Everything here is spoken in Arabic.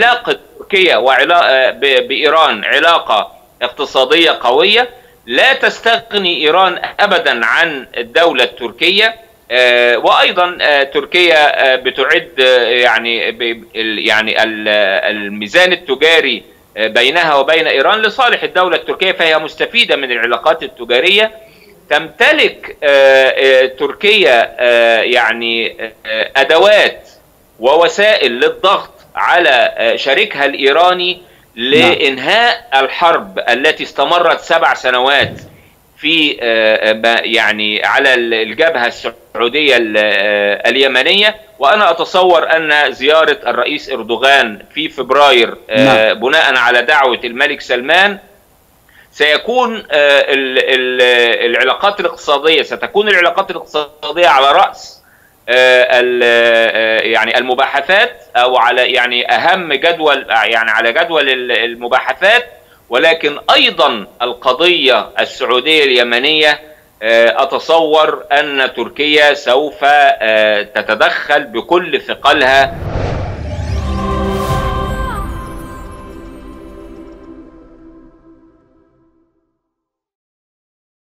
علاقة تركيا بإيران علاقة اقتصادية قوية لا تستغني إيران أبدا عن الدولة التركية وأيضا تركيا بتعد يعني يعني الميزان التجاري بينها وبين إيران لصالح الدولة التركية فهي مستفيدة من العلاقات التجارية. تمتلك تركيا يعني أدوات ووسائل للضغط على شريكها الإيراني لإنهاء الحرب التي استمرت سبع سنوات في يعني على الجبهة السعودية اليمنية وأنا أتصور أن زيارة الرئيس إردوغان في فبراير نعم. بناء على دعوة الملك سلمان سيكون العلاقات الاقتصادية ستكون العلاقات الاقتصادية على رأس يعني المباحثات أو على يعني أهم جدول يعني على جدول المباحثات. ولكن أيضا القضية السعودية اليمنية أتصور أن تركيا سوف تتدخل بكل ثقلها.